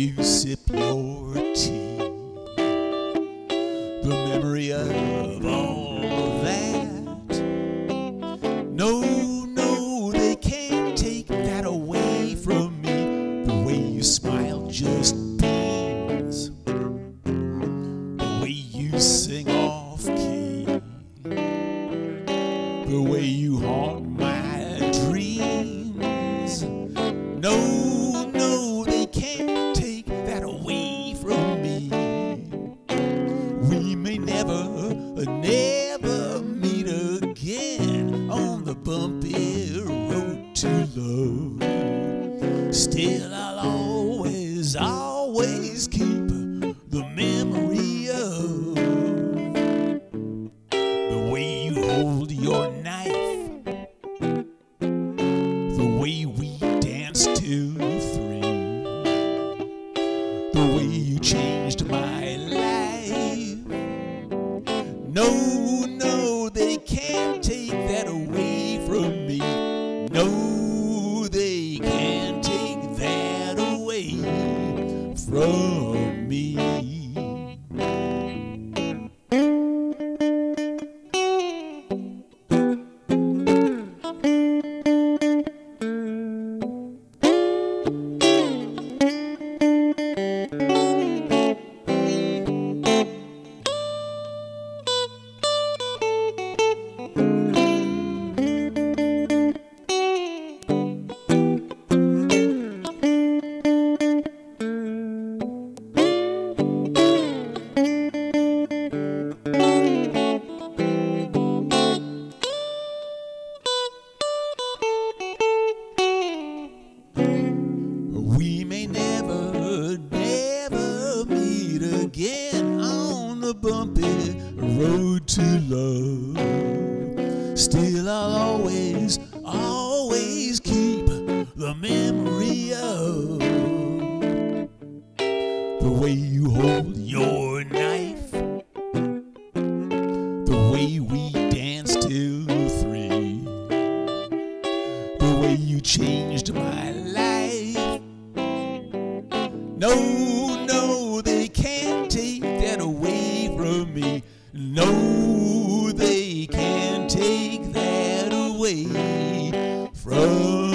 you sip your tea. The memory of all that. No, no, they can't take that away from me. The way you smile just beams. The way you sing off key. The way you haunt my never, never meet again on the bumpy road to love. Still, I'll always, always keep the memory of the way you hold your knife, the way we danced till three, the way you changed my life. No, meet again on the bumpy road to love. Still, I'll always, always keep the memory of the way you hold your knife, the way we danced till three, the way you changed my life. No, me. No, they can't take that away from